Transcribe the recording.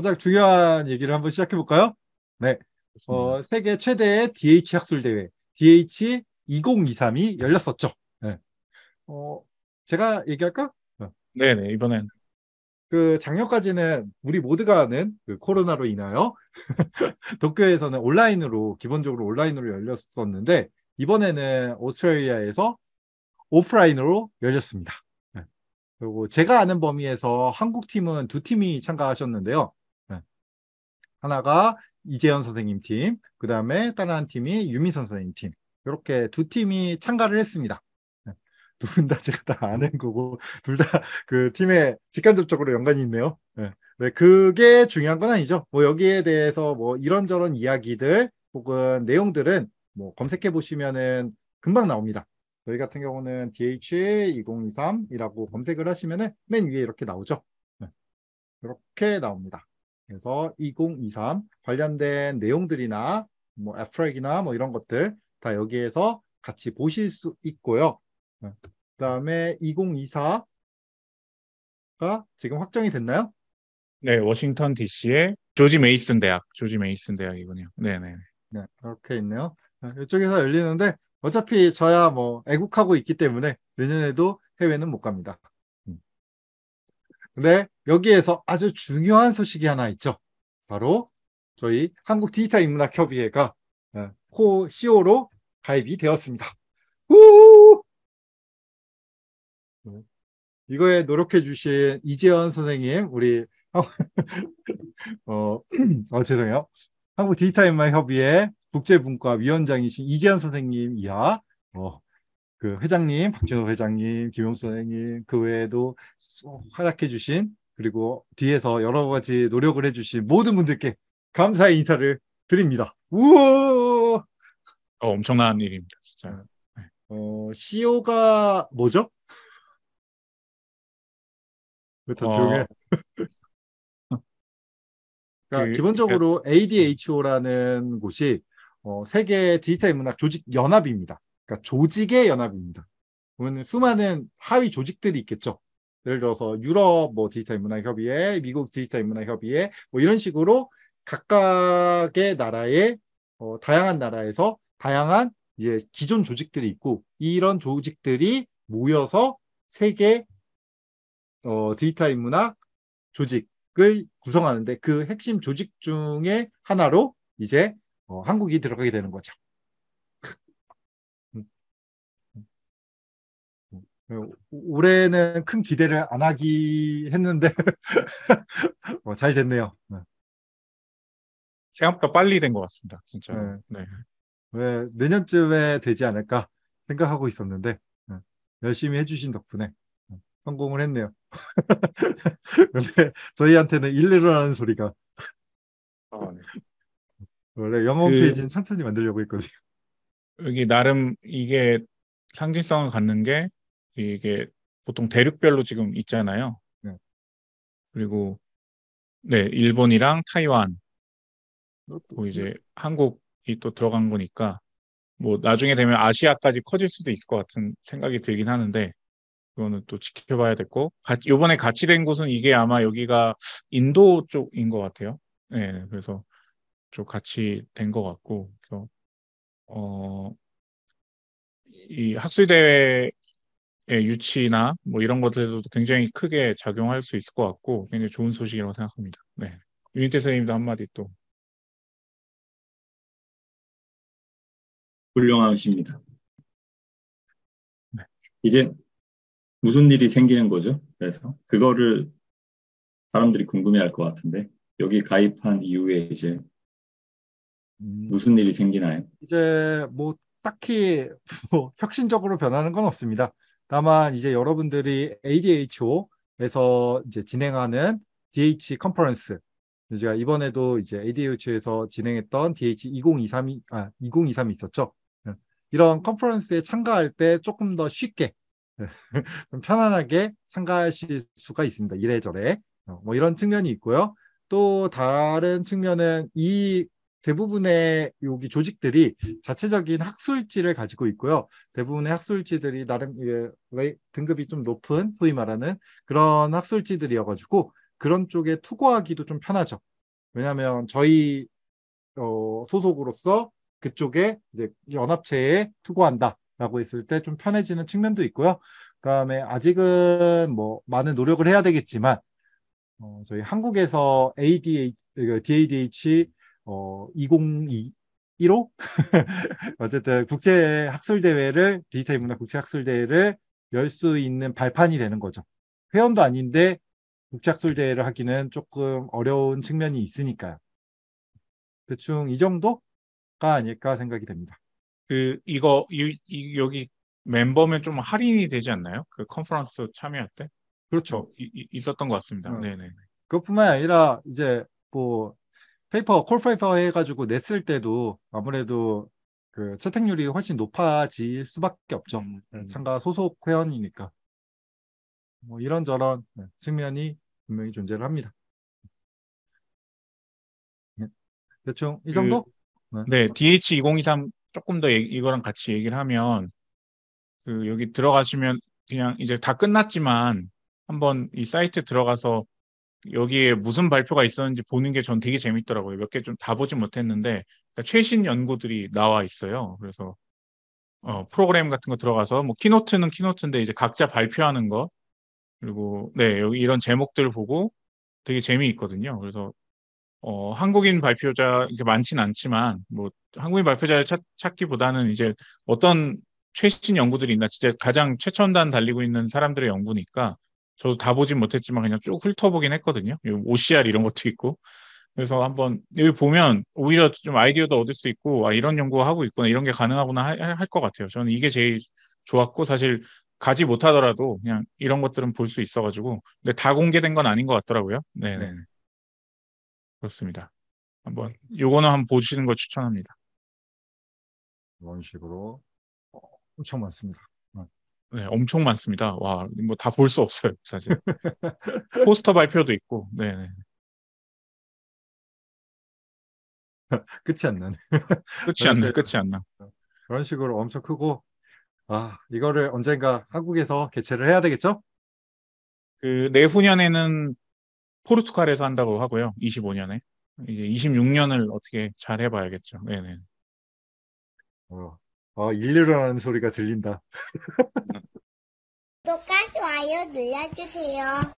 가장 중요한 얘기를 한번 시작해 볼까요? 네. 어, 세계 최대의 DH 학술 대회 DH 2023이 열렸었죠. 네. 어, 제가 얘기할까? 네 네 이번엔 그 작년까지는 우리 모두가 아는 그 코로나로 인하여 도쿄에서는 온라인으로 기본적으로 온라인으로 열렸었는데 이번에는 오스트레일리아에서 오프라인으로 열렸습니다. 네. 그리고 제가 아는 범위에서 한국 팀은 두 팀이 참가하셨는데요. 네. 하나가 이재현 선생님 팀, 그 다음에 다른 한 팀이 유민선 선생님 팀. 이렇게 두 팀이 참가를 했습니다. 네. 두분 다 제가 다 아는 거고, 둘 다 그 팀에 직간접적으로 연관이 있네요. 네. 네, 그게 중요한 건 아니죠. 뭐 여기에 대해서 뭐 이런저런 이야기들 혹은 내용들은 뭐 검색해 보시면은 금방 나옵니다. 저희 같은 경우는 DH2023이라고 검색을 하시면은 맨 위에 이렇게 나오죠. 네. 이렇게 나옵니다. 그래서 2023 관련된 내용들이나 뭐 애프트랙이나 뭐 이런 것들 다 여기에서 같이 보실 수 있고요. 네. 그 다음에 2024가 지금 확정이 됐나요? 네 워싱턴 DC의 조지 메이슨 대학 조지 메이슨 대학이군요. 네네. 네, 이렇게 있네요. 네, 이쪽에서 열리는데 어차피 저야 뭐 애국하고 있기 때문에 내년에도 해외는 못 갑니다. 음. 근데 여기에서 아주 중요한 소식이 하나 있죠. 바로 저희 한국 디지털 인문학 협의회가 코 CO로 가입이 되었습니다. 우! 네. 이거에 노력해 주신 이재현 선생님, 우리 어, 어 죄송해요. 한국 디지털 인문학 협의회 국제분과 위원장이신 이재현 선생님 이하 어, 그 회장님, 박진호 회장님, 김용수 선생님 그 외에도 활약해 주신 그리고 뒤에서 여러 가지 노력을 해 주신 모든 분들께 감사의 인사를 드립니다. 우와! 어, 엄청난 일입니다. 진짜. 네. 어, CEO가 뭐죠? 왜다 어... 조용해? 그러니까 그, 기본적으로 ADHO라는 곳이 어, 세계 디지털 인문학 조직 연합입니다. 그러니까 조직의 연합입니다. 보면 수많은 하위 조직들이 있겠죠. 예를 들어서 유럽 뭐 디지털 인문학 협의회, 미국 디지털 인문학 협의회 뭐 이런 식으로 각각의 나라의 어, 다양한 나라에서 다양한 이제 기존 조직들이 있고 이런 조직들이 모여서 세계 어, 디지털 인문학 조직을 구성하는데 그 핵심 조직 중에 하나로 이제 어, 한국이 들어가게 되는 거죠. 음. 음. 음. 올해는 큰 기대를 안 하기 했는데 어, 잘 됐네요. 네. 생각보다 빨리 된 것 같습니다. 진짜. 네. 네. 왜 내년쯤에 되지 않을까 생각하고 있었는데 네. 열심히 해주신 덕분에 성공을 했네요. 근데 저희한테는 일르라는 소리가 아, 네. 원래 영어 그, 페이지는 천천히 만들려고 했거든요. 여기 나름 이게 상징성을 갖는 게 이게 보통 대륙별로 지금 있잖아요. 네. 그리고 네 일본이랑 타이완 또 이제 한국이 또 들어간 거니까 뭐 나중에 되면 아시아까지 커질 수도 있을 것 같은 생각이 들긴 하는데 그거는 또 지켜봐야 됐고 요번에 같이 된 곳은 이게 아마 여기가 인도 쪽인 것 같아요. 네, 그래서 좀 같이 된 것 같고 그래서 어, 이 학술 대회의 유치나 뭐 이런 것들도 굉장히 크게 작용할 수 있을 것 같고 굉장히 좋은 소식이라고 생각합니다. 네, 유인태 선생님도 한마디 또. 훌륭하십니다. 네. 이제 무슨 일이 생기는 거죠? 그래서 그거를 사람들이 궁금해할 것 같은데 여기 가입한 이후에 이제 음. 무슨 일이 생기나요? 이제 뭐 딱히 뭐 혁신적으로 변하는 건 없습니다. 다만 이제 여러분들이 ADHO에서 이제 진행하는 DH 컨퍼런스 제가 이번에도 이제 ADH에서 진행했던 DH 2023이 아 2023이 있었죠. 네. 이런 컨퍼런스에 참가할 때 조금 더 쉽게 좀 편안하게 참가하실 수가 있습니다. 이래저래 어, 뭐 이런 측면이 있고요. 또 다른 측면은 이 대부분의 여기 조직들이 자체적인 학술지를 가지고 있고요. 대부분의 학술지들이 나름 등급이 좀 높은 소위 말하는 그런 학술지들이어가지고 그런 쪽에 투고하기도 좀 편하죠. 왜냐하면 저희 어, 소속으로서 그쪽에 이제 연합체에 투구한다라고 했을 때 좀 편해지는 측면도 있고요. 그다음에 아직은 뭐 많은 노력을 해야 되겠지만 어, 저희 한국에서 ADH, DADH 어, 2021호 어쨌든 국제 학술 대회를 디지털 문화 국제 학술 대회를 열 수 있는 발판이 되는 거죠. 회원도 아닌데 국제 학술 대회를 하기는 조금 어려운 측면이 있으니까요. 대충 이 정도가 아닐까 생각이 됩니다. 그 이거 이, 이, 여기 멤버면 좀 할인이 되지 않나요? 그 컨퍼런스 참여할 때? 그렇죠. 어, 이, 있었던 것 같습니다. 어. 네네. 그것뿐만 아니라 이제 뭐 paper call paper 해가지고 냈을 때도 아무래도 그 채택률이 훨씬 높아질 수밖에 없죠. 음, 음. 참가 소속 회원이니까 뭐 이런저런 네, 측면이 분명히 존재를 합니다. 네. 대충 이 그- 정도? 네, DH2023 조금 더 얘기- 이거랑 같이 얘기를 하면 그 여기 들어가시면 그냥 이제 다 끝났지만 한번 이 사이트 들어가서 여기에 무슨 발표가 있었는지 보는 게 전 되게 재밌더라고요. 몇 개 좀 다 보진 못했는데 그러니까 최신 연구들이 나와 있어요. 그래서 어, 프로그램 같은 거 들어가서 뭐 키노트는 키노트인데 이제 각자 발표하는 거 그리고 네, 여기 이런 제목들 보고 되게 재미있거든요. 그래서 어, 한국인 발표자 이렇게 많진 않지만 뭐 한국인 발표자를 찾, 찾기보다는 이제 어떤 최신 연구들이 있나 진짜 가장 최첨단 달리고 있는 사람들의 연구니까 저도 다 보진 못했지만 그냥 쭉 훑어보긴 했거든요. 요 OCR 이런 것도 있고 그래서 한번 여기 보면 오히려 좀 아이디어도 얻을 수 있고 아 이런 연구 하고 있구나 이런 게 가능하구나 할 것 같아요. 저는 이게 제일 좋았고 사실 가지 못하더라도 그냥 이런 것들은 볼 수 있어가지고 근데 다 공개된 건 아닌 것 같더라고요. 네네. 네. 그렇습니다. 한번 요거는 한번 보시는 걸 추천합니다. 이런 식으로 어, 엄청 많습니다. 네, 엄청 많습니다. 와, 뭐 다 볼 수 없어요, 사실. 포스터 발표도 있고, 네, 네. 끝이 안 나네. 끝이 안 나, 네. 끝이 안 나. 그런 식으로 엄청 크고 아 이거를 언젠가 한국에서 개최를 해야 되겠죠? 그 내후년에는 포르투갈에서 한다고 하고요. 25년에. 이제 26년을 어떻게 잘 해봐야겠죠. 네, 네. 어, 어 일리라는 소리가 들린다. 구독과 좋아요 눌러주세요.